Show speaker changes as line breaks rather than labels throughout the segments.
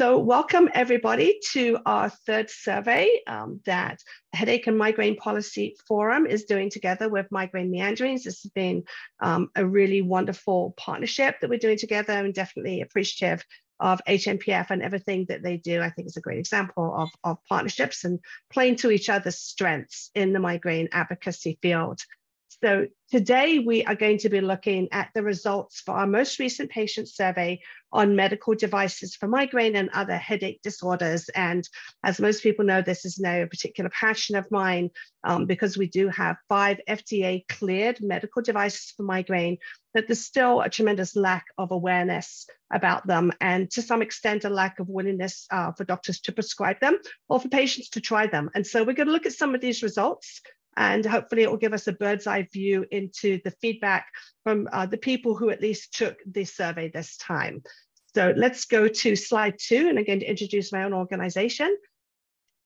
So welcome everybody to our third survey um, that Headache and Migraine Policy Forum is doing together with Migraine Meanderings. This has been um, a really wonderful partnership that we're doing together and definitely appreciative of HMPF and everything that they do. I think it's a great example of, of partnerships and playing to each other's strengths in the migraine advocacy field. So today we are going to be looking at the results for our most recent patient survey on medical devices for migraine and other headache disorders. And as most people know, this is no particular passion of mine um, because we do have five FDA cleared medical devices for migraine, but there's still a tremendous lack of awareness about them and to some extent a lack of willingness uh, for doctors to prescribe them or for patients to try them. And so we're going to look at some of these results and hopefully it will give us a bird's eye view into the feedback from uh, the people who at least took the survey this time. So let's go to slide two, and again to introduce my own organization.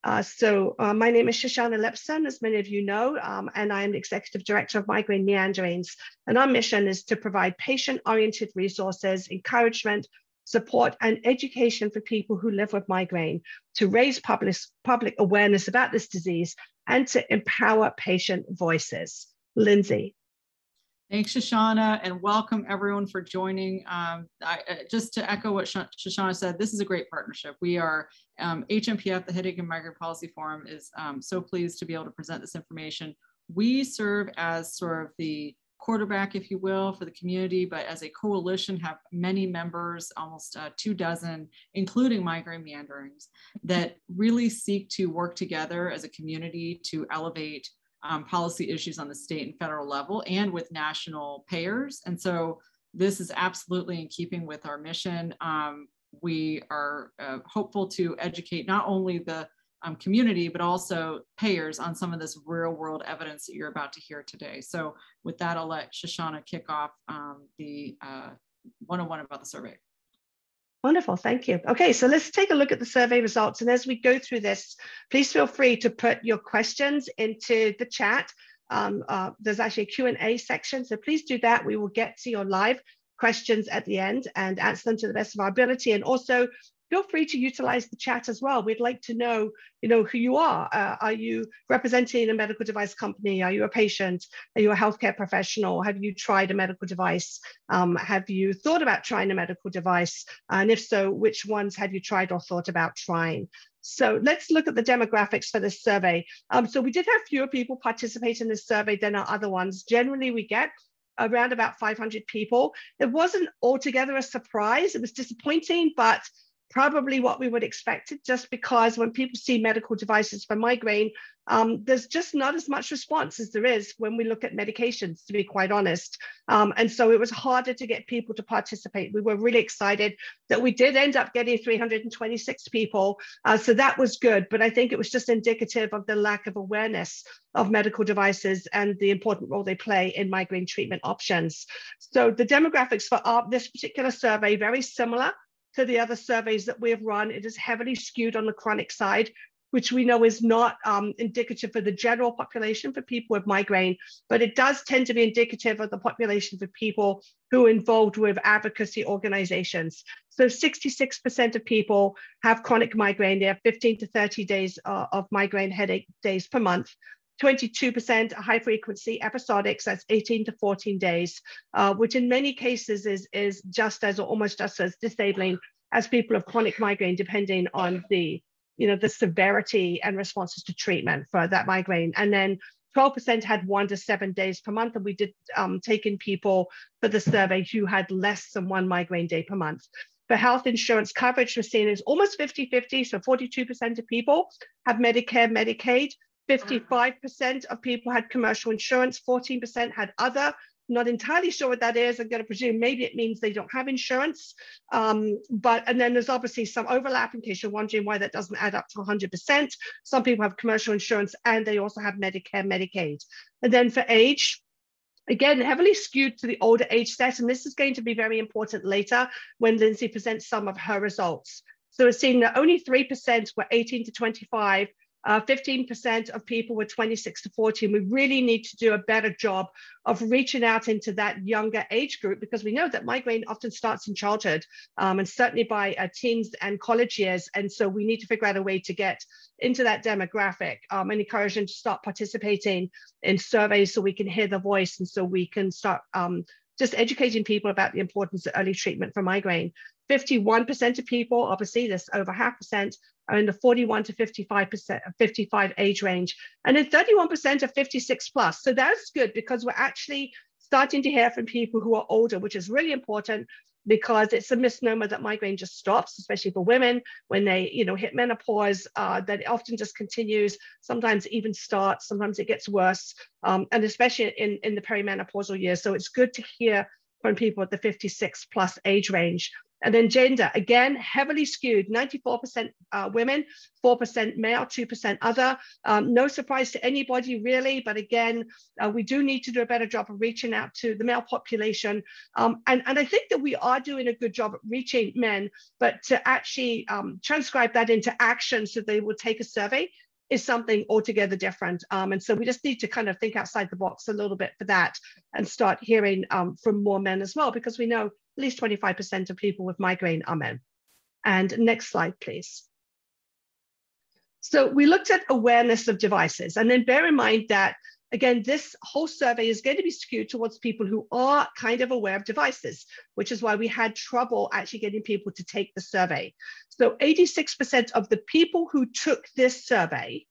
Uh, so uh, my name is Shoshana Lipson, as many of you know, um, and I am the Executive Director of Migraine Meanderings. And our mission is to provide patient-oriented resources, encouragement, support, and education for people who live with migraine to raise public, public awareness about this disease and to empower patient voices. Lindsay.
Thanks, Shoshana, and welcome everyone for joining. Um, I, uh, just to echo what Shoshana said, this is a great partnership. We are, um, HMPF, the Headache and Migraine Policy Forum, is um, so pleased to be able to present this information. We serve as sort of the quarterback, if you will, for the community, but as a coalition have many members, almost uh, two dozen, including migraine meanderings, that really seek to work together as a community to elevate um, policy issues on the state and federal level and with national payers. And so this is absolutely in keeping with our mission. Um, we are uh, hopeful to educate not only the um, community, but also payers on some of this real world evidence that you're about to hear today. So with that, I'll let Shoshana kick off um, the uh, one-on-one about the survey.
Wonderful, thank you. Okay, so let's take a look at the survey results. And as we go through this, please feel free to put your questions into the chat. Um, uh, there's actually a Q&A section, so please do that. We will get to your live questions at the end and answer them to the best of our ability. And also feel free to utilize the chat as well. We'd like to know, you know, who you are. Uh, are you representing a medical device company? Are you a patient? Are you a healthcare professional? Have you tried a medical device? Um, have you thought about trying a medical device? And if so, which ones have you tried or thought about trying? So let's look at the demographics for this survey. Um, so we did have fewer people participate in this survey than our other ones. Generally, we get around about 500 people. It wasn't altogether a surprise. It was disappointing, but probably what we would expect it just because when people see medical devices for migraine, um, there's just not as much response as there is when we look at medications, to be quite honest. Um, and so it was harder to get people to participate. We were really excited that we did end up getting 326 people. Uh, so that was good. But I think it was just indicative of the lack of awareness of medical devices and the important role they play in migraine treatment options. So the demographics for our, this particular survey, very similar to the other surveys that we have run. It is heavily skewed on the chronic side, which we know is not um, indicative for the general population for people with migraine, but it does tend to be indicative of the population for people who are involved with advocacy organizations. So 66% of people have chronic migraine. They have 15 to 30 days uh, of migraine headache days per month. 22% high frequency episodics, that's 18 to 14 days, uh, which in many cases is, is just as or almost just as disabling as people of chronic migraine, depending on the, you know, the severity and responses to treatment for that migraine. And then 12% had one to seven days per month. And we did um, take in people for the survey who had less than one migraine day per month. For health insurance coverage, we're seeing is almost 50 50. So 42% of people have Medicare, Medicaid, 55% of people had commercial insurance, 14% had other. Not entirely sure what that is. I'm going to presume maybe it means they don't have insurance. Um, but and then there's obviously some overlap in case you're wondering why that doesn't add up to 100%. Some people have commercial insurance and they also have Medicare, Medicaid. And then for age, again, heavily skewed to the older age set. And this is going to be very important later when Lindsay presents some of her results. So we're seeing that only 3% were 18 to 25 uh, 15% of people were 26 to 40. And we really need to do a better job of reaching out into that younger age group because we know that migraine often starts in childhood um, and certainly by uh, teens and college years. And so we need to figure out a way to get into that demographic um, and encourage them to start participating in surveys so we can hear the voice and so we can start um, just educating people about the importance of early treatment for migraine. 51% of people, obviously, this over half percent, are in the 41 to 55 percent, 55 age range, and then 31% are 56 plus. So that's good because we're actually starting to hear from people who are older, which is really important because it's a misnomer that migraine just stops, especially for women when they, you know, hit menopause. Uh, that it often just continues. Sometimes even starts. Sometimes it gets worse, um, and especially in in the perimenopausal years. So it's good to hear from people at the 56 plus age range. And then gender, again, heavily skewed 94% uh, women, 4% male, 2% other. Um, no surprise to anybody, really. But again, uh, we do need to do a better job of reaching out to the male population. Um, and, and I think that we are doing a good job at reaching men, but to actually um, transcribe that into action so they will take a survey is something altogether different. Um, and so we just need to kind of think outside the box a little bit for that and start hearing um, from more men as well, because we know at least 25% of people with migraine are men. And next slide, please. So we looked at awareness of devices and then bear in mind that again, this whole survey is going to be skewed towards people who are kind of aware of devices, which is why we had trouble actually getting people to take the survey. So 86% of the people who took this survey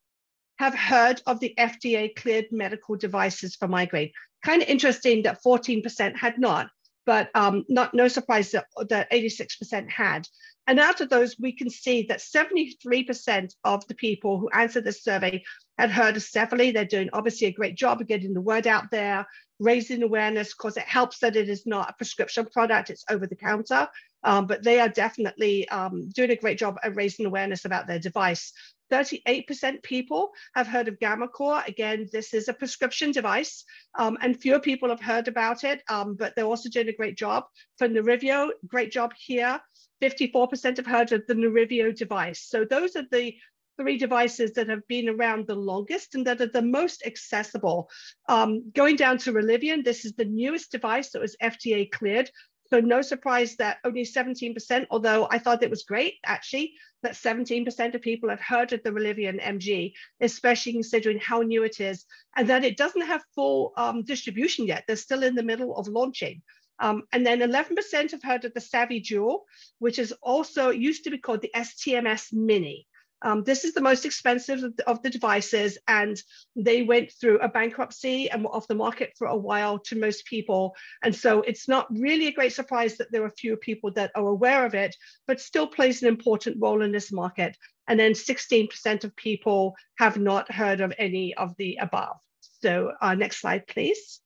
have heard of the FDA cleared medical devices for migraine. Kind of interesting that 14% had not but um, not no surprise that, that 86% had. And out of those, we can see that 73% of the people who answered this survey had heard of Cefaly. They're doing obviously a great job of getting the word out there, raising awareness, because it helps that it is not a prescription product, it's over the counter. Um, but they are definitely um, doing a great job of raising awareness about their device. 38% people have heard of GammaCore. Again, this is a prescription device, um, and fewer people have heard about it, um, but they're also doing a great job. For Nerivio, great job here. 54% have heard of the Nerivio device. So those are the three devices that have been around the longest and that are the most accessible. Um, going down to Relivion, this is the newest device that was FDA cleared. So no surprise that only 17%, although I thought it was great actually, that 17% of people have heard of the Relivion MG, especially considering how new it is, and that it doesn't have full um, distribution yet. They're still in the middle of launching. Um, and then 11% have heard of the SAVI Dual, which is also used to be called the STMS Mini. Um, this is the most expensive of the, of the, devices, and they went through a bankruptcy and were off the market for a while to most people. And so it's not really a great surprise that there are fewer people that are aware of it, but still plays an important role in this market. And then 16% of people have not heard of any of the above. So uh, next slide, please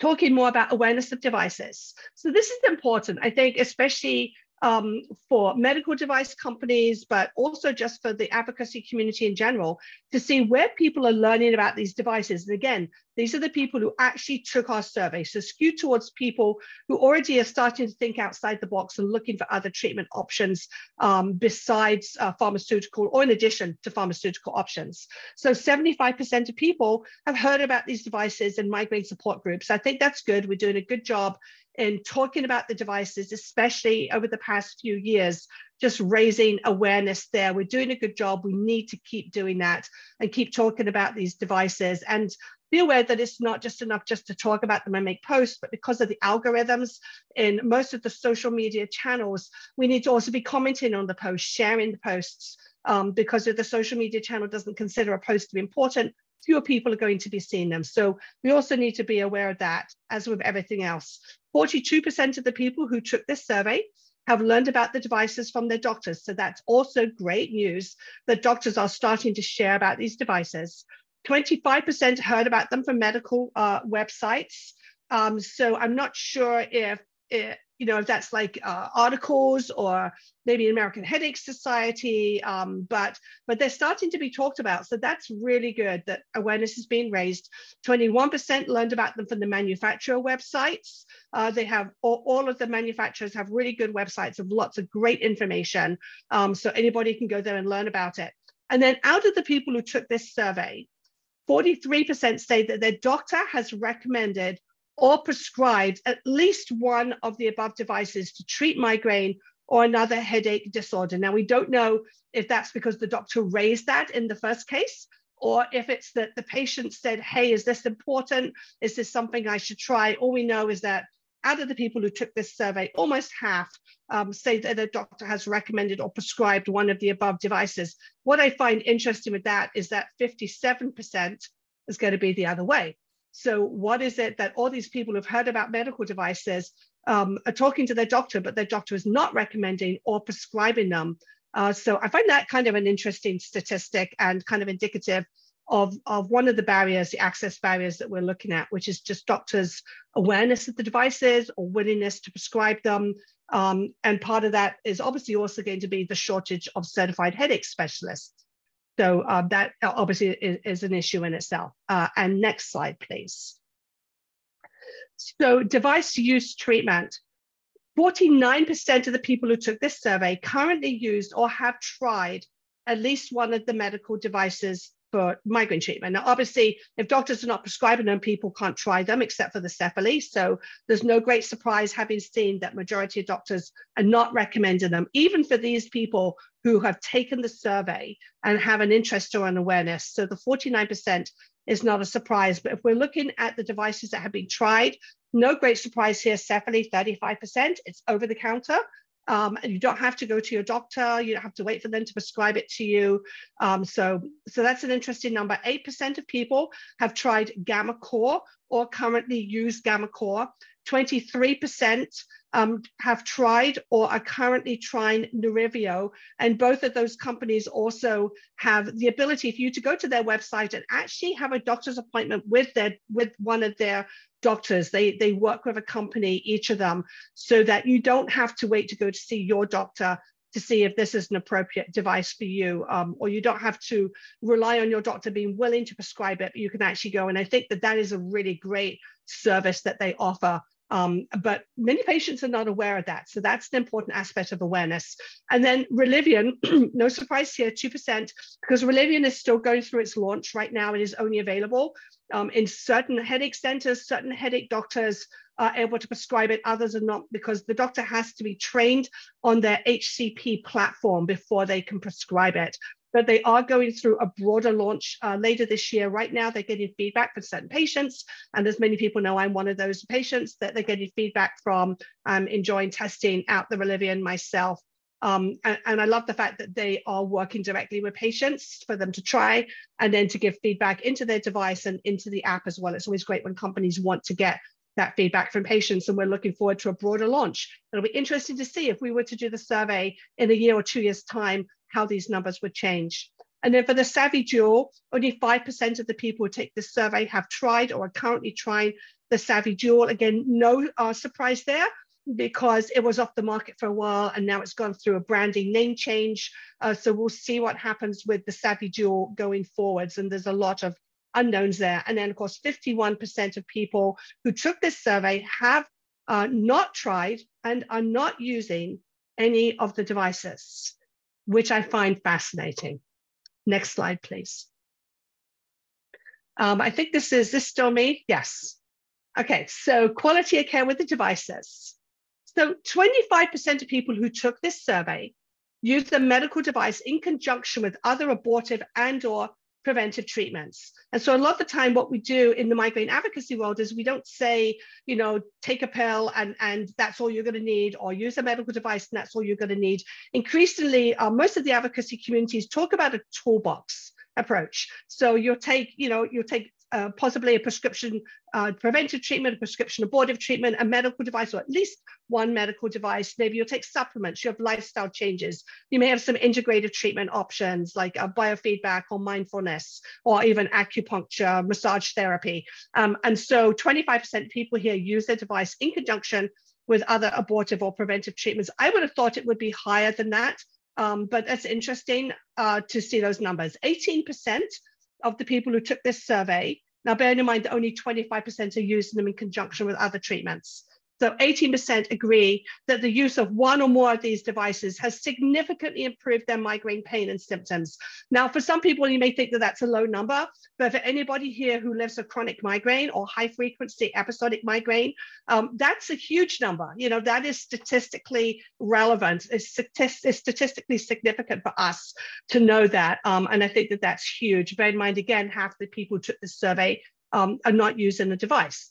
talking more about awareness of devices. So this is important, I think, especially um, for medical device companies, but also just for the advocacy community in general, to see where people are learning about these devices. And again, these are the people who actually took our survey. So skewed towards people who already are starting to think outside the box and looking for other treatment options um, besides uh, pharmaceutical or in addition to pharmaceutical options. So 75% of people have heard about these devices in migraine support groups. I think that's good. We're doing a good job in talking about the devices, especially over the past few years, just raising awareness there. We're doing a good job. We need to keep doing that and keep talking about these devices and be aware that it's not just enough just to talk about them and make posts, but because of the algorithms in most of the social media channels, we need to also be commenting on the posts, sharing the posts, um, because if the social media channel doesn't consider a post to be important, fewer people are going to be seeing them. So we also need to be aware of that, as with everything else. 42% of the people who took this survey have learned about the devices from their doctors. So that's also great news that doctors are starting to share about these devices. 25% heard about them from medical uh, websites. Um, so I'm not sure if, if you know, if that's like uh, articles or maybe American Headache Society, um, but but they're starting to be talked about. So that's really good that awareness is being raised. 21% learned about them from the manufacturer websites. Uh, they have all, all, of the manufacturers have really good websites of lots of great information. Um, so anybody can go there and learn about it. And then out of the people who took this survey, 43% say that their doctor has recommended or prescribed at least one of the above devices to treat migraine or another headache disorder. Now, we don't know if that's because the doctor raised that in the first case, or if it's that the patient said, hey, is this important? Is this something I should try? All we know is that out of the people who took this survey, almost half um, say that a doctor has recommended or prescribed one of the above devices. What I find interesting with that is that 57% is going to be the other way. So, what is it that all these people who've heard about medical devices um, are talking to their doctor, but their doctor is not recommending or prescribing them? Uh, so, I find that kind of an interesting statistic and kind of indicative of, of one of the barriers, the access barriers that we're looking at, which is just doctors' awareness of the devices or willingness to prescribe them. Um, and part of that is obviously also going to be the shortage of certified headache specialists. So uh, that obviously is, is, an issue in itself. Uh, and next slide, please. So device use treatment. 49% of the people who took this survey currently used or have tried at least one of the medical devices for migraine treatment. Now, obviously, if doctors are not prescribing them, people can't try them except for the Cefaly. So there's no great surprise having seen that majority of doctors are not recommending them, even for these people who have taken the survey and have an interest or an awareness. So the 49% is not a surprise. But if we're looking at the devices that have been tried, no great surprise here, Cefaly, 35%. It's over the counter. Um, and you don't have to go to your doctor. You don't have to wait for them to prescribe it to you. Um, so, so that's an interesting number. 8% of people have tried gammaCore or currently use gammaCore. 23% um, have tried or are currently trying Nerivio. And both of those companies also have the ability for you to go to their website and actually have a doctor's appointment with their with one of their doctors. They, they work with a company, each of them, so that you don't have to wait to go to see your doctor to see if this is an appropriate device for you, um, or you don't have to rely on your doctor being willing to prescribe it, but you can actually go. And I think that that is a really great service that they offer. Um, but many patients are not aware of that. So that's an important aspect of awareness. And then Relivion, no surprise here, 2%, because Relivion is still going through its launch right now. It is only available um, in certain headache centers, certain headache doctors are able to prescribe it, others are not, because the doctor has to be trained on their HCP platform before they can prescribe it. But they are going through a broader launch uh, later this year. Right now, they're getting feedback from certain patients. And as many people know, I'm one of those patients that they're getting feedback from. I'm enjoying testing out the Relivion myself. Um, and, and, I love the fact that they are working directly with patients for them to try and then to give feedback into their device and into the app as well. It's always great when companies want to get that feedback from patients and we're looking forward to a broader launch. It'll be interesting to see if we were to do the survey in a year or two years time, how these numbers would change. And then for the SAVI Dual, only 5% of the people who take this survey have tried or are currently trying the SAVI Dual. Again, no uh, surprise there because it was off the market for a while and now it's gone through a branding name change. Uh, so we'll see what happens with the SAVI Dual going forwards. And there's a lot of unknowns there. And then, of course, 51% of people who took this survey have uh, not tried and are not using any of the devices, which I find fascinating. Next slide, please. Um, I think this is this still me? Yes. Okay, so quality of care with the devices. So 25% of people who took this survey used the medical device in conjunction with other abortive and or preventive treatments. And so a lot of the time what we do in the migraine advocacy world is we don't say, you know, take a pill and, and that's all you're going to need or use a medical device and that's all you're going to need. Increasingly, uh, most of the advocacy communities talk about a toolbox approach. So you'll take, you know, you'll take uh, possibly a prescription uh, preventive treatment, a prescription abortive treatment, a medical device, or at least one medical device. Maybe you'll take supplements, you have lifestyle changes. You may have some integrative treatment options like a biofeedback or mindfulness, or even acupuncture, massage therapy. Um, and so 25% of people here use their device in conjunction with other abortive or preventive treatments. I would have thought it would be higher than that, um, but it's interesting uh, to see those numbers. 18% of the people who took this survey, now bearing in mind that only 25% are using them in conjunction with other treatments. So 18% agree that the use of one or more of these devices has significantly improved their migraine pain and symptoms. Now, for some people, you may think that that's a low number, but for anybody here who lives a chronic migraine or high frequency episodic migraine, um, that's a huge number. You know, that is statistically relevant. It's, it's statistically significant for us to know that. Um, and I think that that's huge. Bear in mind, again, half the people who took this survey um, are not using the device.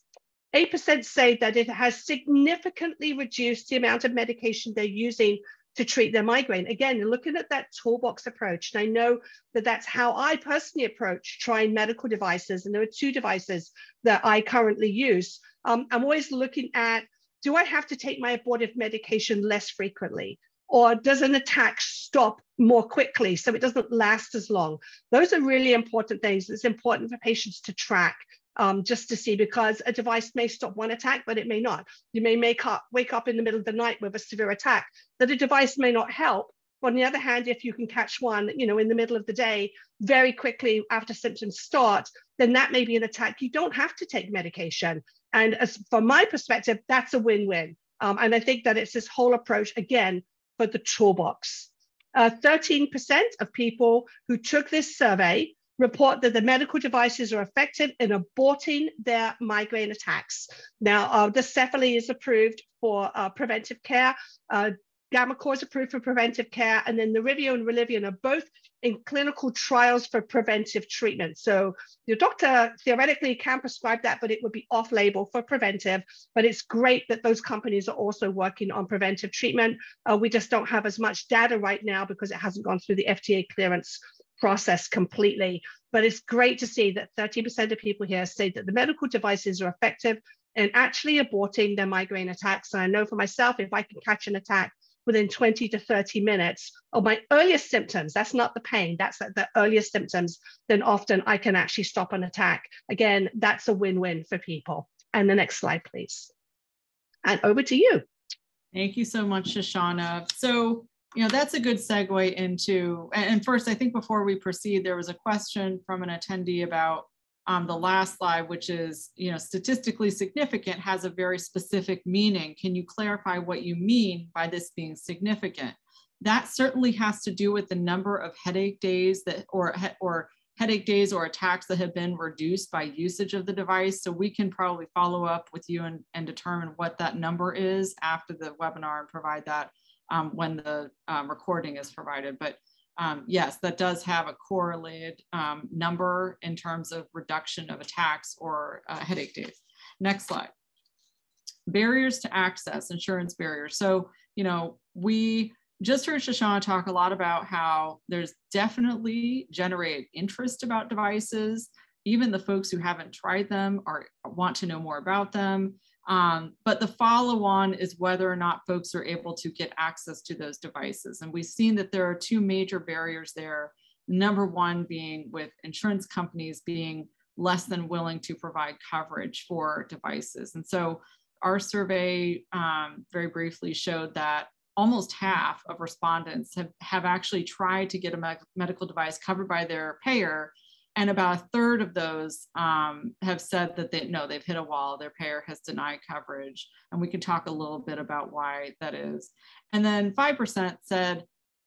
8% say that it has significantly reduced the amount of medication they're using to treat their migraine. Again, looking at that toolbox approach, and I know that that's how I personally approach trying medical devices. And there are two devices that I currently use. Um, I'm always looking at do I have to take my abortive medication less frequently? Or does an attack stop more quickly so it doesn't last as long? Those are really important things. It's important for patients to track um, just to see because a device may stop one attack, but it may not. You may up, wake up in the middle of the night with a severe attack that a device may not help. But on the other hand, if you can catch one, you know, in the middle of the day, very quickly after symptoms start, then that may be an attack. You don't have to take medication. And as from my perspective, that's a win-win. Um, and I think that it's this whole approach again for the toolbox. 13% uh, of people who took this survey report that the medical devices are effective in aborting their migraine attacks. Now, uh, the Cefaly is approved for uh, preventive care. Gammacore is approved for preventive care, and then Nerivio and Relivion are both in clinical trials for preventive treatment. So your doctor theoretically can prescribe that, but it would be off-label for preventive. But it's great that those companies are also working on preventive treatment. Uh, we just don't have as much data right now because it hasn't gone through the FDA clearance process completely. But it's great to see that 30% of people here say that the medical devices are effective in actually aborting their migraine attacks. And I know for myself, if I can catch an attack within 20 to 30 minutes of my earliest symptoms, that's not the pain, that's the earliest symptoms, then often I can actually stop an attack. Again, that's a win-win for people. And the next slide, please. And over to you.
Thank you so much, Shoshana. So you know, that's a good segue into, and first, I think before we proceed, there was a question from an attendee about um, the last slide, which is, you know, statistically significant has a very specific meaning. Can you clarify what you mean by this being significant? That certainly has to do with the number of headache days that, or, or headache days or attacks that have been reduced by usage of the device. So we can probably follow up with you and, and determine what that number is after the webinar and provide that um, when the um, recording is provided. But um, yes, that does have a correlated um, number in terms of reduction of attacks or uh, headache days. Next slide. Barriers to access, insurance barriers. So, you know, we just heard Shoshana talk a lot about how there's definitely generated interest about devices. Even the folks who haven't tried them are want to know more about them. Um, but the follow on is whether or not folks are able to get access to those devices. And we've seen that there are two major barriers there. Number one being with insurance companies being less than willing to provide coverage for devices. And so our survey um, very briefly showed that almost half of respondents have, have actually tried to get a me medical device covered by their payer and about a third of those um, have said that they no they've hit a wall. Their payer has denied coverage. And we can talk a little bit about why that is. And then 5% said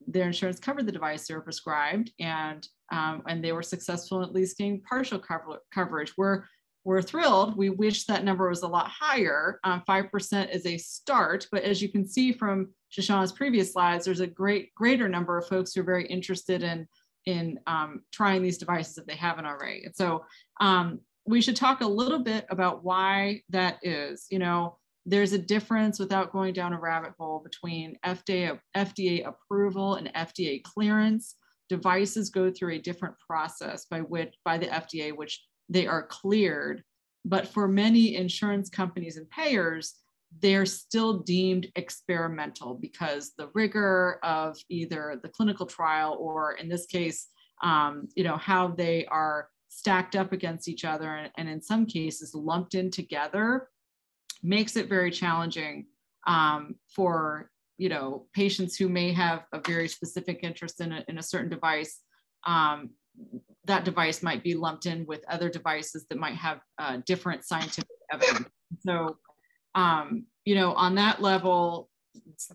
their insurance covered the device they were prescribed and um, and they were successful at least getting partial cover coverage. We're we're thrilled. We wish that number was a lot higher. Um, 5% is a start but as you can see from shoshana's previous slides there's a great greater number of folks who are very interested in in um, trying these devices if they haven't already. And so um, we should talk a little bit about why that is. You know, there's a difference without going down a rabbit hole between FDA, FDA approval and FDA clearance. Devices go through a different process by which by the FDA, which they are cleared. But for many insurance companies and payers, they're still deemed experimental because the rigor of either the clinical trial or in this case, um, you know, how they are stacked up against each other and, and, in some cases lumped in together makes it very challenging um, for, you know, patients who may have a very specific interest in a, in a certain device. Um, that device might be lumped in with other devices that might have uh, different scientific evidence. So um, you know, on that level,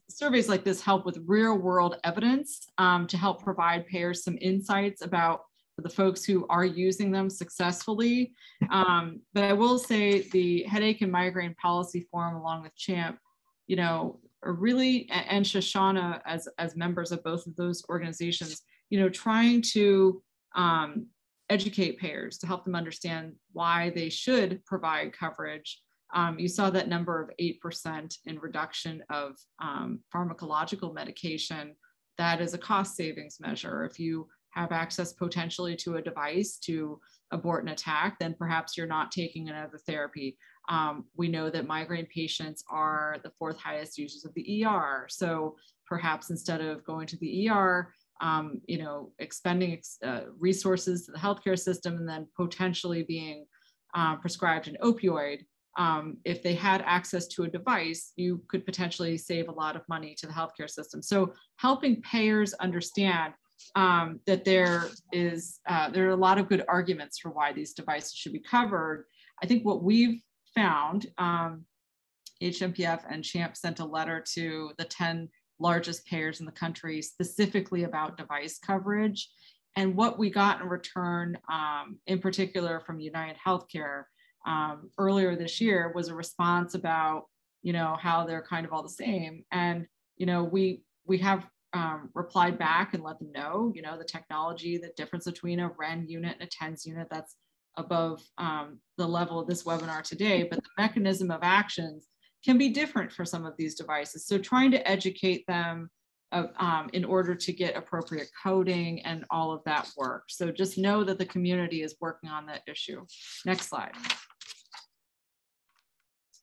surveys like this help with real world evidence um, to help provide payers some insights about the folks who are using them successfully. Um, but I will say the Headache and Migraine Policy Forum, along with CHAMP, you know, are really, and Shoshana as, as members of both of those organizations, you know, trying to um, educate payers to help them understand why they should provide coverage. Um, you saw that number of 8% in reduction of um, pharmacological medication. That is a cost savings measure. If you have access potentially to a device to abort an attack, then perhaps you're not taking another therapy. Um, we know that migraine patients are the fourth highest users of the ER. So perhaps instead of going to the ER, um, you know, expending uh, resources to the healthcare system and then potentially being uh, prescribed an opioid, um, if they had access to a device, you could potentially save a lot of money to the healthcare system. So helping payers understand um, that there is uh, there are a lot of good arguments for why these devices should be covered. I think what we've found, um, HMPF and CHAMP sent a letter to the 10 largest payers in the country specifically about device coverage. And what we got in return, um, in particular from United Healthcare um, earlier this year, was a response about, you know, how they're kind of all the same. And, you know, we we have um, replied back and let them know, you know, the technology, the difference between a REN unit and a TENS unit, that's above um, the level of this webinar today, but the mechanism of actions can be different for some of these devices. So trying to educate them um, in order to get appropriate coding and all of that work. So just know that the community is working on that issue. Next slide.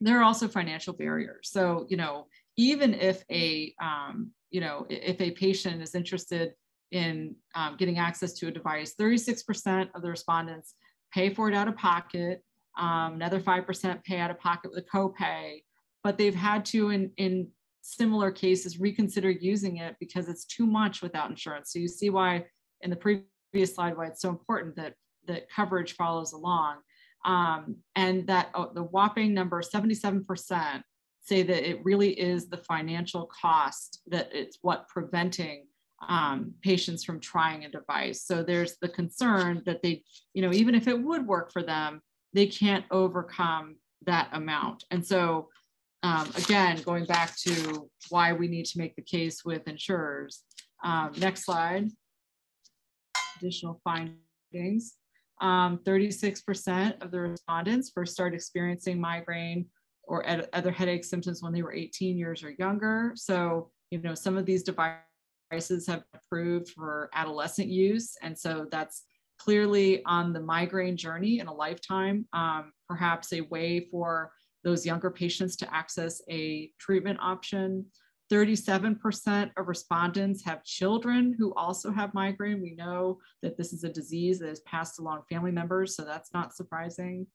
There are also financial barriers. So, you know, even if a, um, you know, if a patient is interested in um, getting access to a device, 36% of the respondents pay for it out of pocket. Um, another 5% pay out of pocket with a copay, but they've had to, in, in similar cases, reconsider using it because it's too much without insurance. So you see why in the previous slide, why it's so important that, that coverage follows along. Um, and that oh, the whopping number, 77%, say that it really is the financial cost that it's what preventing um, patients from trying a device. So there's the concern that they, you know, even if it would work for them, they can't overcome that amount. And so um, again, going back to why we need to make the case with insurers. Um, next slide. Additional findings. 36% um, of the respondents first started experiencing migraine or other headache symptoms when they were 18 years or younger. So, you know, some of these devices have approved for adolescent use. And so that's clearly on the migraine journey in a lifetime, um, perhaps a way for those younger patients to access a treatment option. 37% of respondents have children who also have migraine. We know that this is a disease that is passed along family members, so that's not surprising.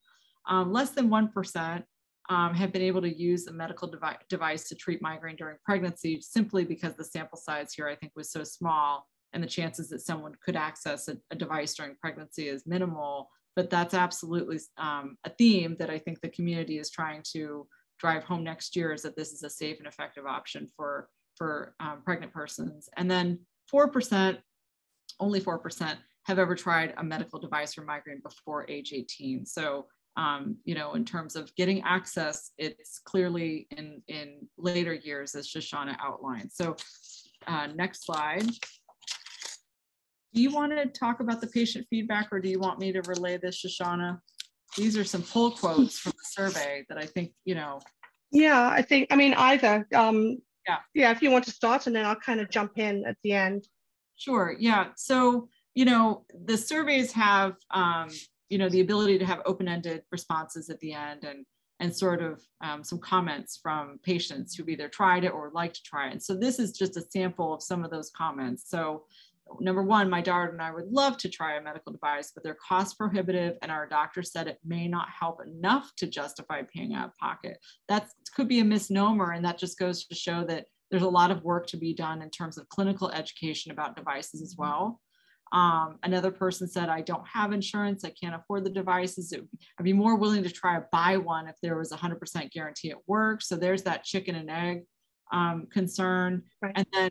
Um, less than 1% um, have been able to use a medical devi device to treat migraine during pregnancy simply because the sample size here I think was so small and the chances that someone could access a, a device during pregnancy is minimal. But that's absolutely um, a theme that I think the community is trying to drive home next year is that this is a safe and effective option for, for um, pregnant persons. And then 4%, only 4% have ever tried a medical device for migraine before age 18. So um, you know, in terms of getting access, it's clearly in, in later years as Shoshana outlined. So uh, next slide. Do you want to talk about the patient feedback or do you want me to relay this, Shoshana? These are some pull quotes from the survey that I think, you know.
Yeah, I think, I mean, either. Um, yeah. Yeah, if you want to start and then I'll kind of jump in at the end.
Sure, yeah. So, you know, the surveys have um, you know, the ability to have open-ended responses at the end and, and sort of um, some comments from patients who've either tried it or like to try it. And so this is just a sample of some of those comments. So number one, my daughter and I would love to try a medical device, but they're cost prohibitive and our doctor said it may not help enough to justify paying out of pocket. That could be a misnomer and that just goes to show that there's a lot of work to be done in terms of clinical education about devices as well. Um, another person said, I don't have insurance. I can't afford the devices. It, I'd be more willing to try to buy one if there was a 100% guarantee at work. So there's that chicken and egg um, concern. Right. And then,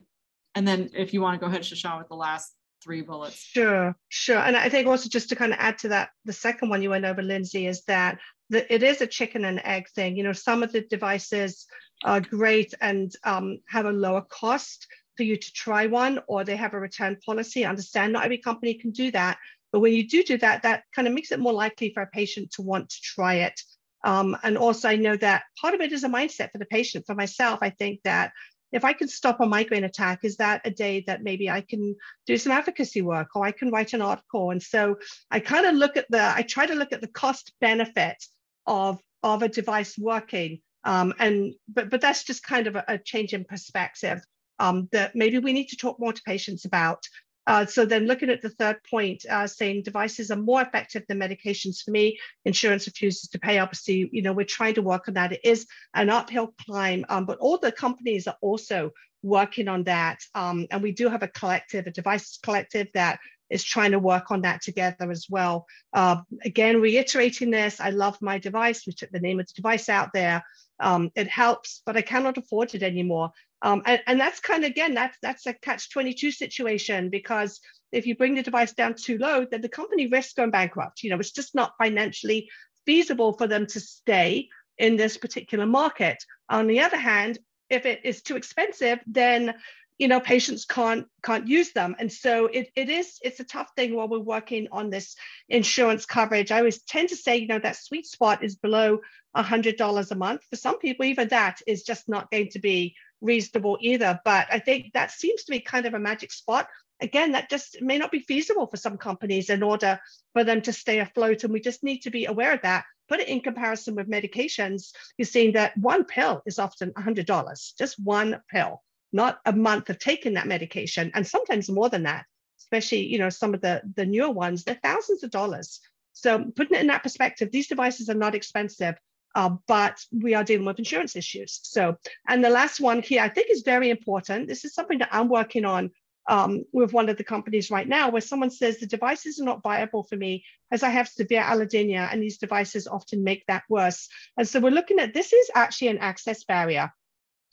and then if you want to go ahead, Shashan, with the last three bullets.
Sure, sure. And I think also just to kind of add to that, the second one you went over, Lindsay, is that the, it is a chicken and egg thing. You know, some of the devices are great and um, have a lower cost for you to try one, or they have a return policy. I understand not every company can do that, but when you do do that, that kind of makes it more likely for a patient to want to try it. Um, and also, I know that part of it is a mindset for the patient. For myself, I think that if I can stop a migraine attack, is that a day that maybe I can do some advocacy work or I can write an article? And so I kind of look at the, I try to look at the cost benefit of, of a device working. Um, and but but that's just kind of a, a change in perspective um, that maybe we need to talk more to patients about. Uh, so then looking at the third point, uh, saying devices are more effective than medications for me, insurance refuses to pay. Obviously, you know, we're trying to work on that. It is an uphill climb, um, but all the companies are also working on that. Um, and we do have a collective, a devices collective that is trying to work on that together as well. Uh, again, reiterating this, I love my device. We took the name of the device out there. Um, it helps, but I cannot afford it anymore. Um, and, and that's kind of, again, that's, that's a catch 22 situation because if you bring the device down too low, then the company risks going bankrupt. You know, it's just not financially feasible for them to stay in this particular market. On the other hand, if it is too expensive, then you know patients can't can't use them and so it, it is it's a tough thing while we're working on this insurance coverage i always tend to say you know that sweet spot is below $100 a month for some people even that is just not going to be reasonable either. But I think that seems to be kind of a magic spot. Again, that just may not be feasible for some companies in order for them to stay afloat. And we just need to be aware of that. Put it in comparison with medications, you're seeing that one pill is often $100, just one pill, not a month of taking that medication. And sometimes more than that, especially, you know, some of the, the newer ones, they're thousands of dollars. So putting it in that perspective, these devices are not expensive uh, but we are dealing with insurance issues. So, and the last one here, I think is very important. This is something that I'm working on um, with one of the companies right now, where someone says the devices are not viable for me as I have severe allodynia, and these devices often make that worse. And so we're looking at this is actually an access barrier.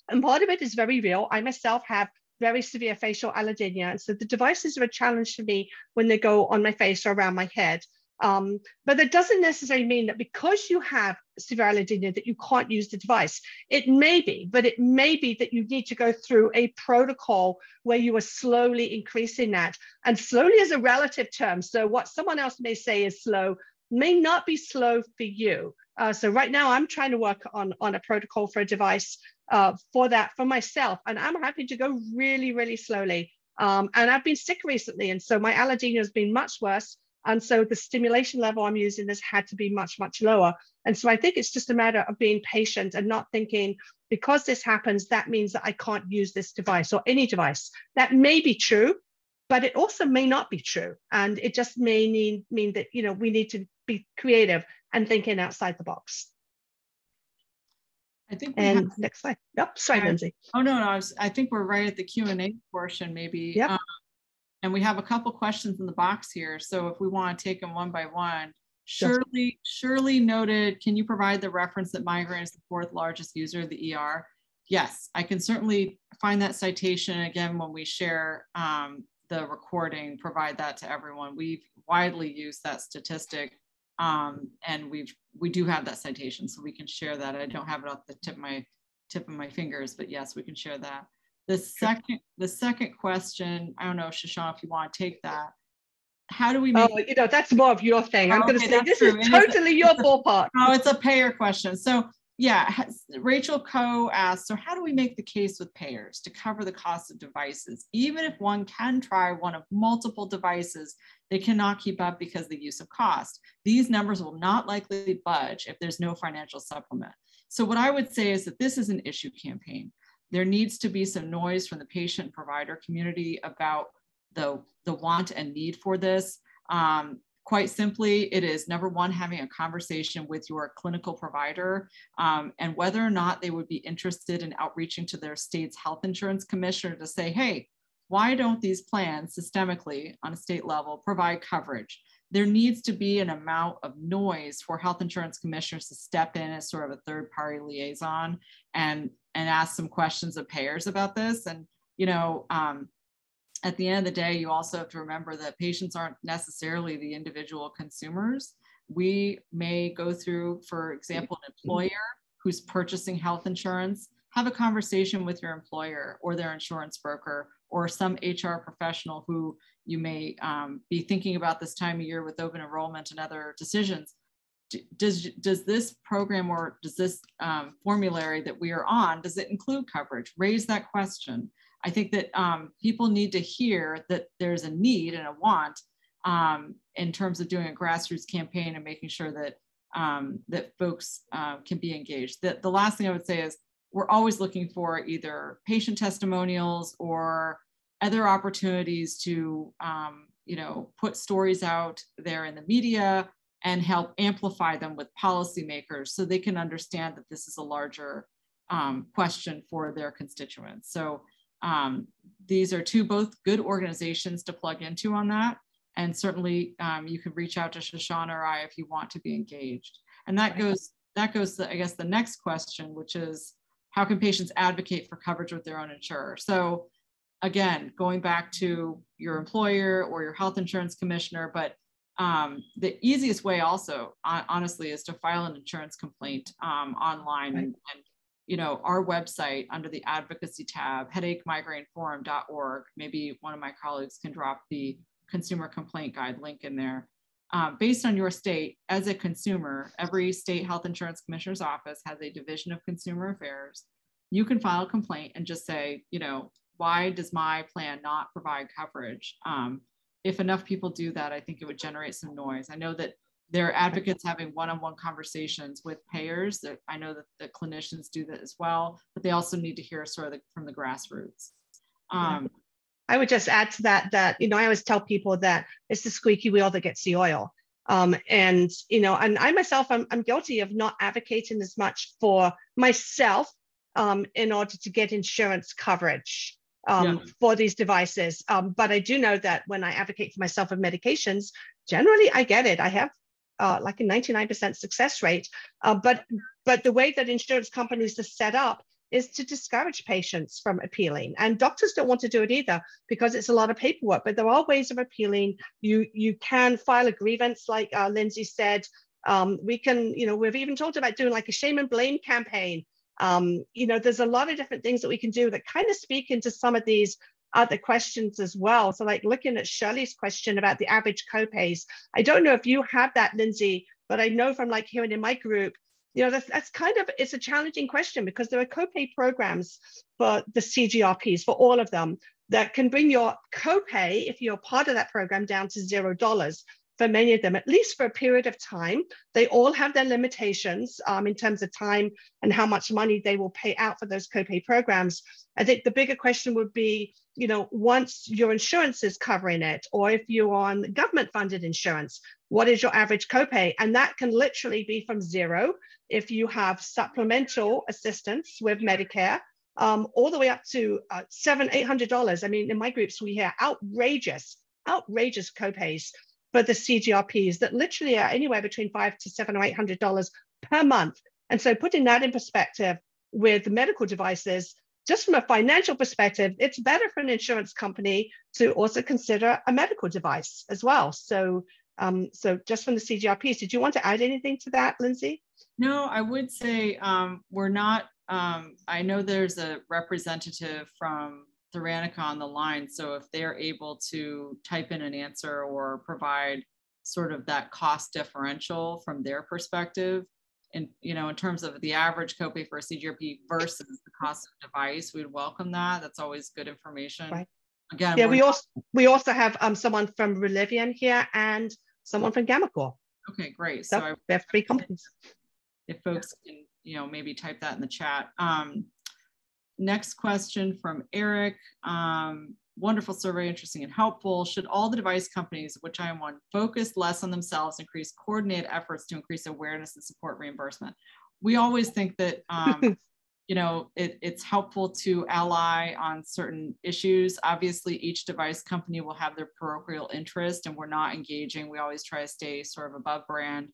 And part of it is very real. I myself have very severe facial allodynia. And so the devices are a challenge for me when they go on my face or around my head. Um, but that doesn't necessarily mean that because you have severe allodynia that you can't use the device. It may be, but it may be that you need to go through a protocol where you are slowly increasing that. And slowly is a relative term. So what someone else may say is slow may not be slow for you. Uh, so right now I'm trying to work on, on a protocol for a device uh, for that for myself. And I'm happy to go really, really slowly. Um, and I've been sick recently. And so my allodynia has been much worse. And so the stimulation level I'm using has had to be much, much lower. And so I think it's just a matter of being patient and not thinking, because this happens, that means that I can't use this device or any device. That may be true, but it also may not be true. And it just may need, mean that, you know, we need to be creative and thinking outside the box.
I think.
and have, next slide. Yep. Sorry, I, Lindsay.
Oh no, no. I, was, I think we're right at the Q and A portion, maybe.
Yeah. Um,
and we have a couple questions in the box here. So if we want to take them one by one, Shirley, Shirley noted, can you provide the reference that migraine is the fourth largest user of the ER? Yes, I can certainly find that citation again when we share um, the recording, provide that to everyone. We've widely used that statistic um, and we've, we do have that citation, so we can share that. I don't have it off the tip of my, tip of my fingers, but yes, we can share that. The second, the second question, I don't know, Shashan, if you want to take that. How do we oh, make?
Oh, you know, that's more of your thing. I'm oh, going to say this true. is totally your ballpark.
oh, it's a payer question. So yeah, Rachel Coe asked, so how do we make the case with payers to cover the cost of devices? Even if one can try one of multiple devices, they cannot keep up because the use of cost. These numbers will not likely budge if there's no financial supplement. So what I would say is that this is an issue campaign there needs to be some noise from the patient provider community about the, the want and need for this. Um, quite simply, it is number one, having a conversation with your clinical provider um, and whether or not they would be interested in outreaching to their state's health insurance commissioner to say, hey, why don't these plans systemically on a state level provide coverage? There needs to be an amount of noise for health insurance commissioners to step in as sort of a third party liaison and, and ask some questions of payers about this. And, you know, um, at the end of the day, you also have to remember that patients aren't necessarily the individual consumers. We may go through, for example, an employer who's purchasing health insurance, have a conversation with your employer or their insurance broker or some HR professional who you may um, be thinking about this time of year with open enrollment and other decisions. Does, does this program or does this um, formulary that we are on, does it include coverage? Raise that question. I think that um, people need to hear that there's a need and a want um, in terms of doing a grassroots campaign and making sure that um, that folks uh, can be engaged. The, the last thing I would say is we're always looking for either patient testimonials or other opportunities to um, you know put stories out there in the media and help amplify them with policymakers so they can understand that this is a larger um, question for their constituents. So um, these are two both good organizations to plug into on that. And certainly um, you can reach out to Shoshana or I if you want to be engaged. And that goes, that goes to, I guess, the next question, which is how can patients advocate for coverage with their own insurer? So again, going back to your employer or your health insurance commissioner, but um, the easiest way also, honestly, is to file an insurance complaint um, online right. and, and, you know, our website under the advocacy tab, headache-migraineforum.org. Maybe one of my colleagues can drop the consumer complaint guide link in there. Um, based on your state, as a consumer, every state health insurance commissioner's office has a division of consumer affairs. You can file a complaint and just say, you know, why does my plan not provide coverage? Um, if enough people do that, I think it would generate some noise. I know that there are advocates having one-on-one conversations with payers. I know that the clinicians do that as well, but they also need to hear sort of the, from the grassroots. Um,
I would just add to that that, you know, I always tell people that it's the squeaky wheel that gets the oil. Um, and, you know, and I myself, I'm, I'm guilty of not advocating as much for myself um, in order to get insurance coverage um, yeah. for these devices. Um, but I do know that when I advocate for myself of medications, generally I get it. I have uh, like a 99% success rate. Uh, but, but the way that insurance companies are set up is to discourage patients from appealing. And doctors don't want to do it either because it's a lot of paperwork, but there are ways of appealing. You, you can file a grievance, like uh, Lindsay said. Um, we can, you know, we've even talked about doing like a shame and blame campaign. Um, you know, there's a lot of different things that we can do that kind of speak into some of these other questions as well. So like looking at Shirley's question about the average copays, I don't know if you have that, Lindsay, but I know from like hearing in my group, you know, that's, that's kind of, it's a challenging question because there are copay programs for the CGRPs, for all of them, that can bring your copay, if you're part of that program, down to zero dollars for many of them, at least for a period of time. They all have their limitations um, in terms of time and how much money they will pay out for those copay programs. I think the bigger question would be, you know, once your insurance is covering it, or if you're on government funded insurance, what is your average copay? And that can literally be from zero if you have supplemental assistance with Medicare, um, all the way up to uh, seven, eight hundred dollars. I mean, in my groups, we hear outrageous, outrageous copays for the CGRPs that literally are anywhere between five to seven or eight hundred dollars per month. And so, putting that in perspective with the medical devices, just from a financial perspective, it's better for an insurance company to also consider a medical device as well. So, um, so just from the CGRPs, did you want to add anything to that, Lindsay?
No, I would say um, we're not. Um, I know there's a representative from Theranica on the line. So if they're able to type in an answer or provide sort of that cost differential from their perspective, and you know, in terms of the average copay for a CGRP versus the cost of device, we'd welcome that. That's always good information. Right.
Again, yeah, we also we also have um, someone from Relivion here and someone from gammaCore.
Okay, great.
So, so I, we have three companies
if folks can, you know, maybe type that in the chat. Um, next question from Eric. Um, wonderful survey, interesting and helpful. Should all the device companies, which I am one, focus less on themselves, increase coordinated efforts to increase awareness and support reimbursement? We always think that um, you know, it, it's helpful to ally on certain issues. Obviously, each device company will have their parochial interest, and we're not engaging. We always try to stay sort of above brand.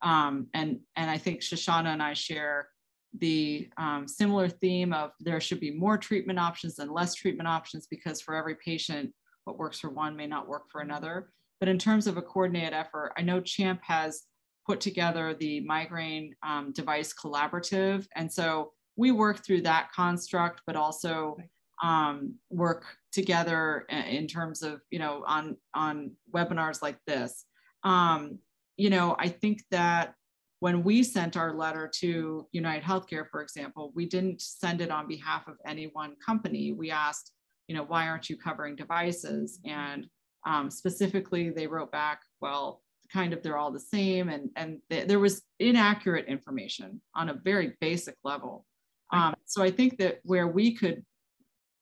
Um, and and I think Shoshana and I share the um, similar theme of there should be more treatment options than less treatment options because for every patient, what works for one may not work for another. But in terms of a coordinated effort, I know CHAMP has put together the migraine um, device collaborative. And so we work through that construct, but also um, work together in terms of, you know, on, on webinars like this. Um, you know, I think that when we sent our letter to United Healthcare, for example, we didn't send it on behalf of any one company. We asked, you know, why aren't you covering devices? And um, specifically, they wrote back, well, kind of they're all the same, and and th- there was inaccurate information on a very basic level. Um, so I think that where we could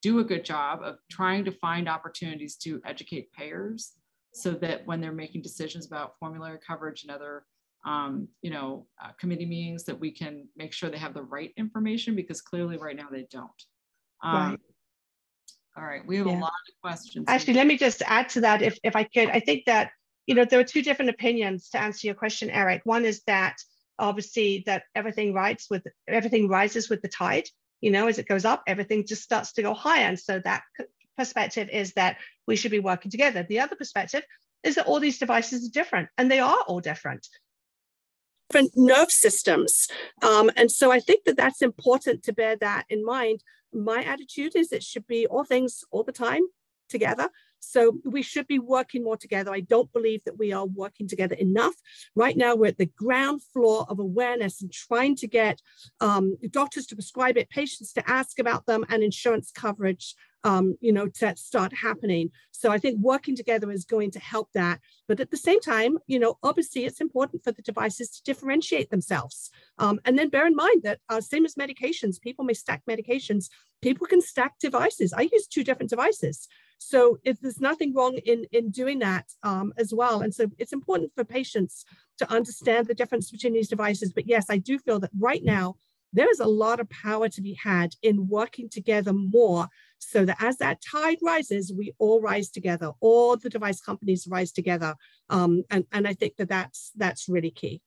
do a good job of trying to find opportunities to educate payers so that when they're making decisions about formulary coverage and other um, you know, uh, committee meetings that we can make sure they have the right information because clearly right now they don't. Um, right. All right, we have yeah. a lot of questions.
Actually, let me just add to that if, if I could. I think that, you know, there are two different opinions to answer your question, Eric. One is that obviously that everything rides with everything rises with the tide. You know, as it goes up, everything just starts to go higher. And so that perspective is that we should be working together. The other perspective is that all these devices are different and they are all different
different nerve systems. Um, and so I think that that's important to bear that in mind. My attitude is it should be all things all the time together. So we should be working more together. I don't believe that we are working together enough. Right now, we're at the ground floor of awareness and trying to get um, doctors to prescribe it, patients to ask about them, and insurance coverage um, you know, to start happening. So I think working together is going to help that. But at the same time, you know, obviously it's important for the devices to differentiate themselves. Um, and then bear in mind that uh, same as medications, people may stack medications. People can stack devices. I use two different devices. So if there's nothing wrong in, in doing that um, as well. And so it's important for patients to understand the difference between these devices. But yes, I do feel that right now, there is a lot of power to be had in working together more so that as that tide rises, we all rise together, all the device companies rise together. Um, and, and I think that that's, that's really key.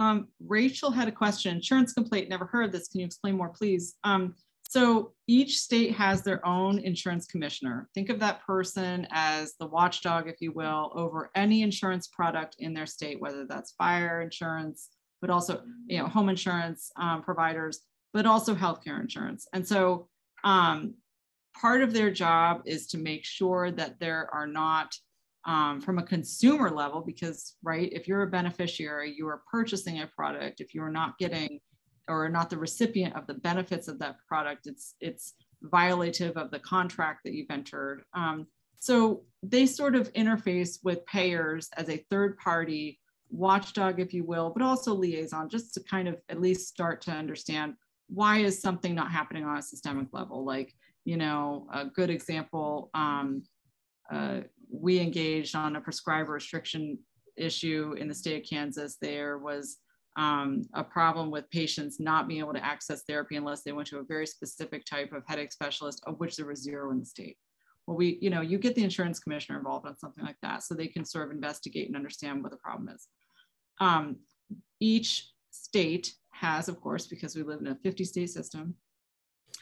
Um, Rachel had a question, insurance complaint, never heard this. Can you explain more, please? Um, so each state has their own insurance commissioner. Think of that person as the watchdog, if you will, over any insurance product in their state, whether that's fire insurance, but also you know home insurance um, providers, but also healthcare insurance. And so um, part of their job is to make sure that there are not um, from a consumer level, because right, if you're a beneficiary, you are purchasing a product. If you are not getting or not the recipient of the benefits of that product, it's it's violative of the contract that you've entered. Um, so they sort of interface with payers as a third party watchdog, if you will, but also liaison, just to kind of at least start to understand why is something not happening on a systemic level? Like, you know, a good example, um, uh, we engaged on a prescriber restriction issue in the state of Kansas. There was um, a problem with patients not being able to access therapy unless they went to a very specific type of headache specialist, of which there was zero in the state. Well, we, you know, you get the insurance commissioner involved on something like that so they can sort of investigate and understand what the problem is. Um, each state has, of course, because we live in a 50 state system,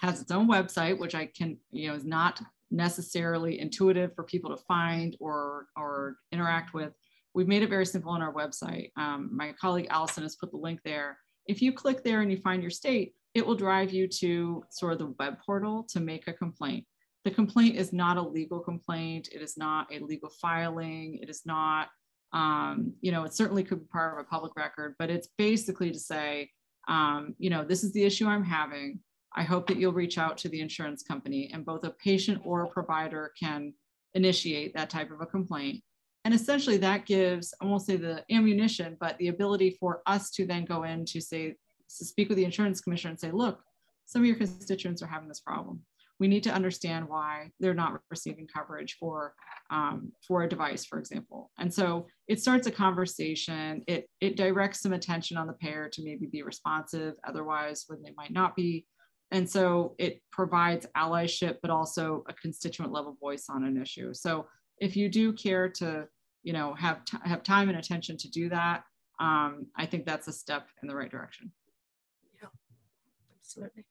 has its own website, which I can, you know, is not necessarily intuitive for people to find or, or interact with. We've made it very simple on our website. Um, my colleague Allison has put the link there. If you click there and you find your state, it will drive you to sort of the web portal to make a complaint. The complaint is not a legal complaint. It is not a legal filing. It is not um, you know, it certainly could be part of a public record, but it's basically to say, um, you know, this is the issue I'm having. I hope that you'll reach out to the insurance company and both a patient or a provider can initiate that type of a complaint. And essentially that gives, I won't say the ammunition, but the ability for us to then go in to say, to speak with the insurance commissioner and say, look, some of your constituents are having this problem. We need to understand why they're not receiving coverage for um, for a device, for example. And so it starts a conversation. It it directs some attention on the payer to maybe be responsive, otherwise when they might not be. And so it provides allyship, but also a constituent level voice on an issue. So if you do care to, you know, have have time and attention to do that, um, I think that's a step in the right direction.
Yeah, absolutely.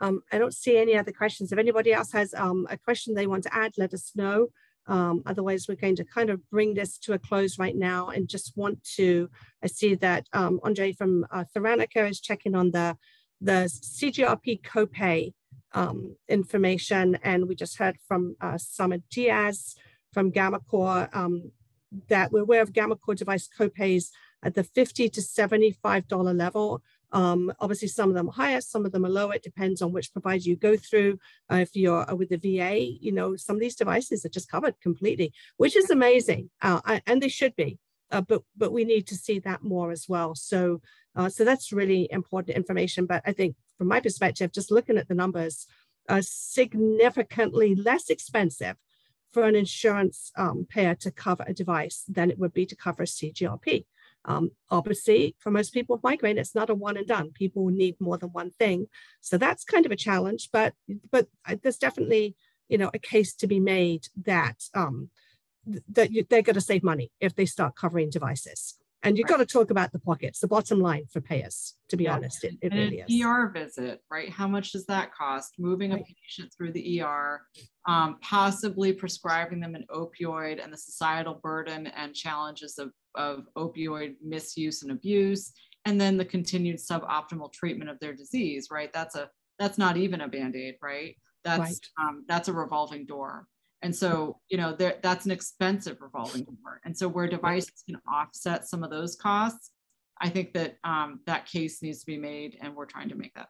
Um, I don't see any other questions. If anybody else has um, a question they want to add, let us know. Um, otherwise, we're going to kind of bring this to a close right now and just want to, I see that um, Andre from uh, Theranica is checking on the, the CGRP copay um, information. And we just heard from uh, Summer Diaz from GammaCore um, that we're aware of GammaCore device copays at the 50 to $75 level. Um, obviously, some of them are higher, some of them are lower. It depends on which provider you go through. Uh, if you're uh, with the VA, you know, some of these devices are just covered completely, which is amazing, uh, and they should be. Uh, but but we need to see that more as well. So uh, so that's really important information. But I think from my perspective, just looking at the numbers, significantly less expensive for an insurance um, payer to cover a device than it would be to cover a CGRP. Um, obviously, for most people with migraine, it's not a one and done. People need more than one thing, so that's kind of a challenge. But but there's definitely you know a case to be made that um, that you, they're going to save money if they start covering devices. And you've right. got to talk about the pockets, the bottom line for payers, to be yeah. honest. It, it really
is. ER visit, right? How much does that cost? Moving right. a patient through the ER, um, possibly prescribing them an opioid and the societal burden and challenges of, of opioid misuse and abuse, and then the continued suboptimal treatment of their disease, right? That's a that's not even a band-aid, right? That's right. Um, that's a revolving door. And so, you know, there, that's an expensive revolving door. And so where devices can offset some of those costs, I think that um, that case needs to be made and we're trying to make that.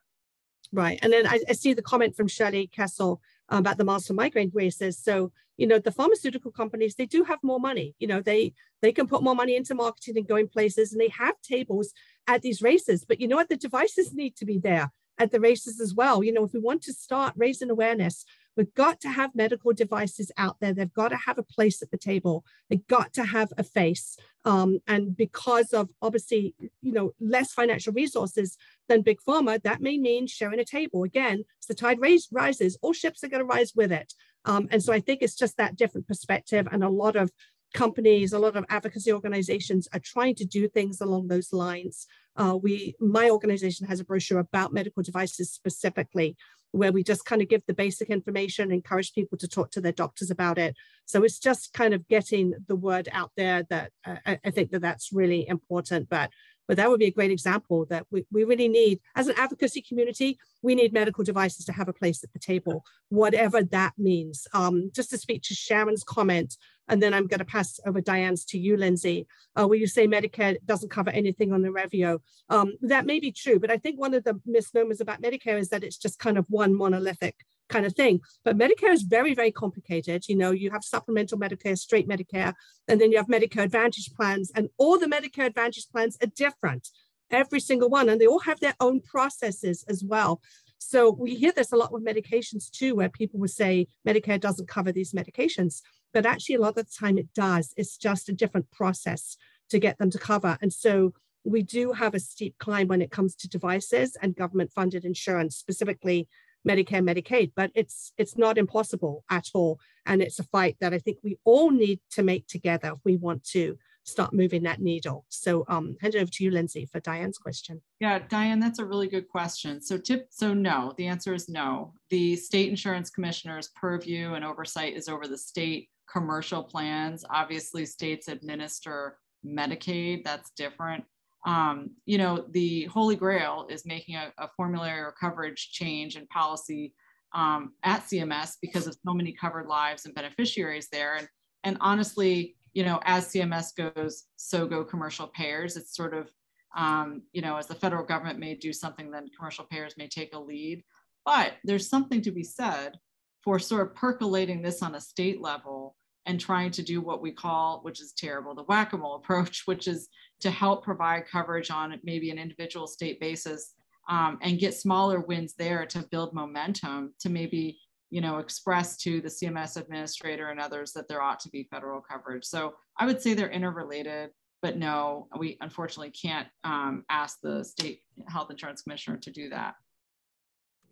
Right. And then I, I see the comment from Kessel um, about the Miles Migraine races. So, you know, the pharmaceutical companies, they do have more money. You know, they they can put more money into marketing and going places and they have tables at these races. But you know what? The devices need to be there at the races as well. You know, if we want to start raising awareness We've got to have medical devices out there. They've got to have a place at the table. They've got to have a face. Um, and because of obviously, you know, less financial resources than big pharma, that may mean sharing a table. Again, as the tide raise, rises, all ships are going to rise with it. Um, and so I think it's just that different perspective and a lot of companies, a lot of advocacy organizations are trying to do things along those lines. Uh, we, my organization has a brochure about medical devices specifically, where we just kind of give the basic information, encourage people to talk to their doctors about it. So it's just kind of getting the word out there that uh, I, think that that's really important. But but that would be a great example that we, we really need, as an advocacy community, we need medical devices to have a place at the table, whatever that means. Um, just to speak to Sharon's comment, and then I'm going to pass over Diane's to you, Lindsay, uh, where you say Medicare doesn't cover anything on the Nerivio. Um, that may be true, but I think one of the misnomers about Medicare is that it's just kind of one monolithic kind of thing. But Medicare is very, very complicated. You know, you have supplemental Medicare, straight Medicare, and then you have Medicare Advantage plans, and all the Medicare Advantage plans are different, every single one, and they all have their own processes as well. So we hear this a lot with medications too, where people will say Medicare doesn't cover these medications, but actually a lot of the time it does. It's just a different process to get them to cover. And so we do have a steep climb when it comes to devices and government funded insurance, specifically Medicare, Medicaid, but it's it's not impossible at all. And it's a fight that I think we all need to make together if we want to start moving that needle. So um, hand it over to you, Lindsay, for Diane's question.
Yeah, Diane, that's a really good question. So tip, so no, the answer is no. The state insurance commissioner's purview and oversight is over the state commercial plans. Obviously, states administer Medicaid, that's different um, you know, the holy grail is making a, a formulary or coverage change in policy um, at CMS because of so many covered lives and beneficiaries there. And, and honestly, you know, as CMS goes, so go commercial payers. It's sort of, um, you know, as the federal government may do something, then commercial payers may take a lead. But there's something to be said for sort of percolating this on a state level and trying to do what we call, which is terrible, the whack-a-mole approach, which is to help provide coverage on maybe an individual state basis um, and get smaller wins there to build momentum to maybe you know, express to the CMS administrator and others that there ought to be federal coverage. So I would say they're interrelated, but no, we unfortunately can't um, ask the state health insurance commissioner to do that.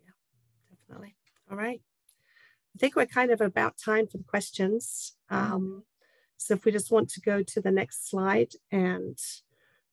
Yeah, definitely. All right. I think we're kind of about time for the questions. Um, so if we just want to go to the next slide and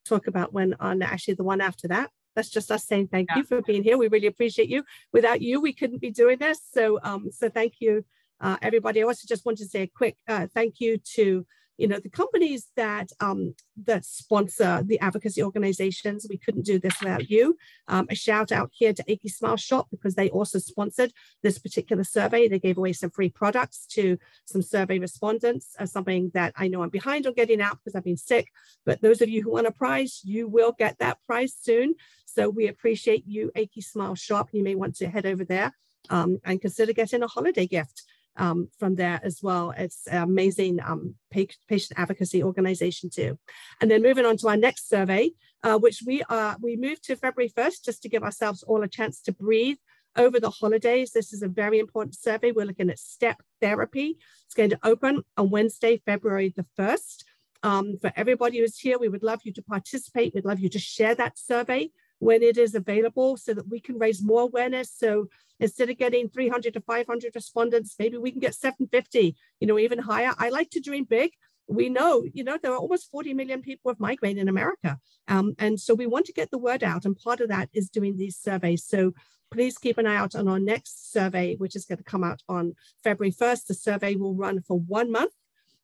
talk about when on actually the one after that. That's just us saying thank yeah. you for being here. We really appreciate you. Without you, we couldn't be doing this. So um, so thank you, uh, everybody. I also just wanted to say a quick uh, thank you to you know, the companies that um, that sponsor the advocacy organizations, we couldn't do this without you. Um, a shout out here to Achy Smile Shop because they also sponsored this particular survey. They gave away some free products to some survey respondents, uh, something that I know I'm behind on getting out because I've been sick. But those of you who want a prize, you will get that prize soon. So we appreciate you, Achy Smile Shop. You may want to head over there um, and consider getting a holiday gift um, from there as well. It's an amazing um, patient advocacy organization too. And then moving on to our next survey, uh, which we are, we moved to February 1st just to give ourselves all a chance to breathe over the holidays. This is a very important survey. We're looking at step therapy. It's going to open on Wednesday, February the 1st. Um, for everybody who's here, we would love you to participate. We'd love you to share that survey when it is available so that we can raise more awareness. So instead of getting 300 to 500 respondents, maybe we can get 750, you know, even higher. I like to dream big. We know, you know, there are almost 40 million people with migraine in America. Um, and so we want to get the word out. And part of that is doing these surveys. So please keep an eye out on our next survey, which is going to come out on February 1st. The survey will run for one month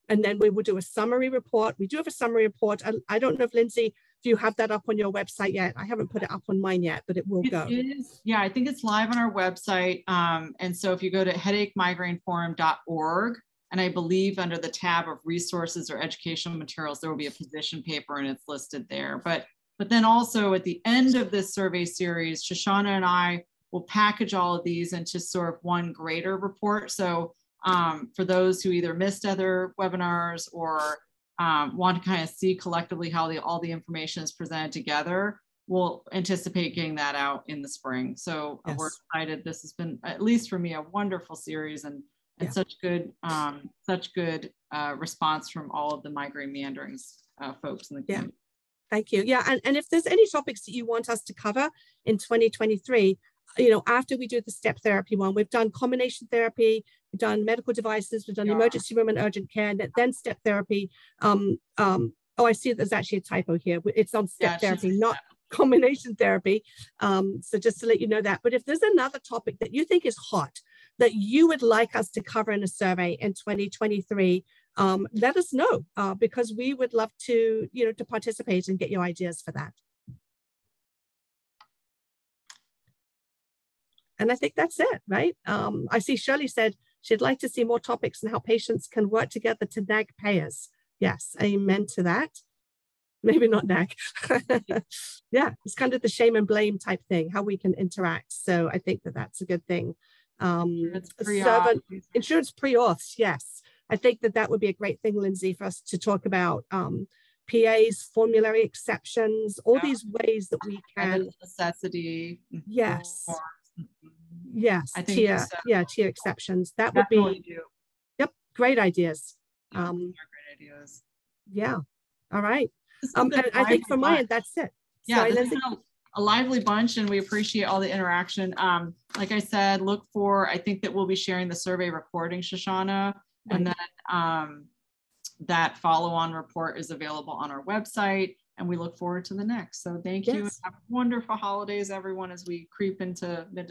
and then we will do a summary report. We do have a summary report. I, I don't know if Lindsay do you have that up on your website yet? I haven't put it up on mine yet, but it will
it
go.
Is, yeah, I think it's live on our website. Um, and so if you go to headachemigraineforum.org, and I believe under the tab of resources or educational materials, there will be a position paper and it's listed there. But but then also at the end of this survey series, Shoshana and I will package all of these into sort of one greater report. So um, for those who either missed other webinars or um, want to kind of see collectively how the, all the information is presented together, we'll anticipate getting that out in the spring. So uh, yes. we're excited. This has been, at least for me, a wonderful series and, and yeah. such good, um, such good uh, response from all of the migraine meanderings uh, folks in the
community. Yeah. Thank you. Yeah, and, and if there's any topics that you want us to cover in 2023, you know, after we do the step therapy one, we've done combination therapy, we've done medical devices, we've done yeah. emergency room and urgent care, and then step therapy. Um, um, oh, I see there's actually a typo here. It's on step yeah, therapy, not combination therapy. Um, so just to let you know that. But if there's another topic that you think is hot, that you would like us to cover in a survey in 2023, um, let us know uh, because we would love to, you know, to participate and get your ideas for that. And I think that's it, right? Um, I see Shirley said she'd like to see more topics on how patients can work together to nag payers. Yes, amen to that. Maybe not nag. yeah, it's kind of the shame and blame type thing, how we can interact. So I think that that's a good thing. Um, servant, insurance pre-auths, yes. I think that that would be a great thing, Lindsay, for us to talk about. Um, PAs, formulary exceptions, all yeah. these ways that we can.
Necessity.
Yes. Yes, I think tier, so. yeah, tier exceptions. That would be, yep, great ideas. Um, great ideas. Yeah. All right. Um, and I think for my end, that's it.
Yeah, this a, lively bunch, and we appreciate all the interaction. Um, like I said, look for. I think that we'll be sharing the survey recording, Shoshana, right. and then um, that follow-on report is available on our website and we look forward to the next. So thank yes. you. Have wonderful holidays, everyone, as we creep into mid